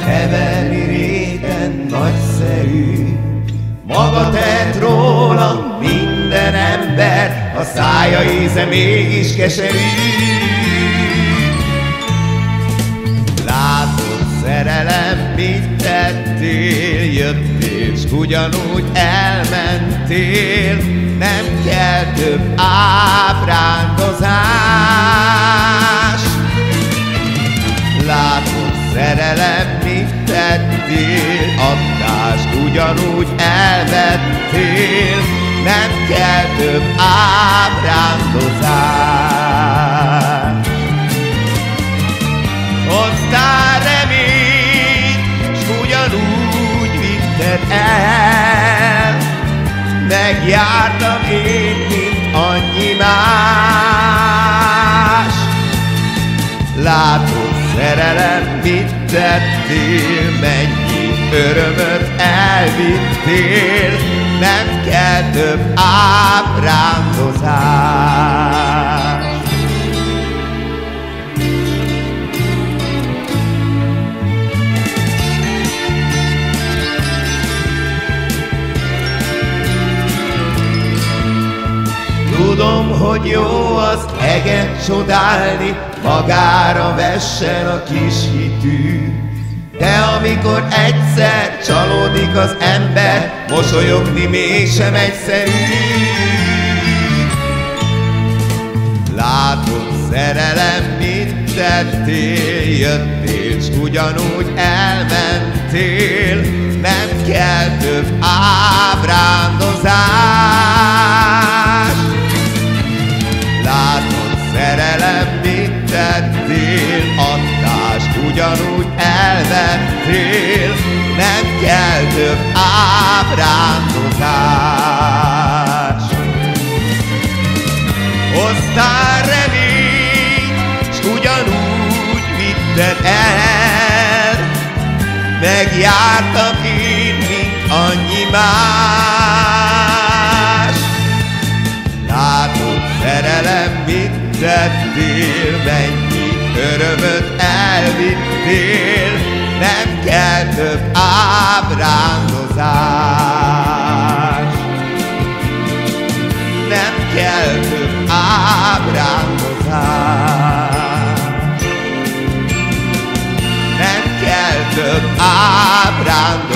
Heverni réten nagyszerű, maga tett róla minden ember, a szája íze mégis keserű. Szerelem, mit tettél, jöttél, s ugyanúgy elmentél, nem kell több ábrándozás. Látod, szerelem, mit tettél, adtást ugyanúgy elvettél, nem kell több ábrándozás. Hoztál reményt, s ugyanúgy vitted el, megjártam én, mint annyi más. Látod, szerelem, mit tettél, mennyi örömöt elvittél, nem kell több ábrándozás. Tudom, hogy jó az eget csodálni, magára vessen a kis hitű. De amikor egyszer csalódik az ember, mosolyogni mégsem egyszerű. Látod, szerelem, mit tettél, jöttél, s ugyanúgy elmentél, nem kell több ábrándozás. Elvettél, nem kell több ábrándozás. Hoztál reményt, s ugyanúgy vitted el, megjártam én, mint annyi más. Látod, szerelem, mit tettél, mennyi örömöt elvittél, nem kell több ábrándozás. Nem kell több ábrándozás. Nem kell több ábrándozás.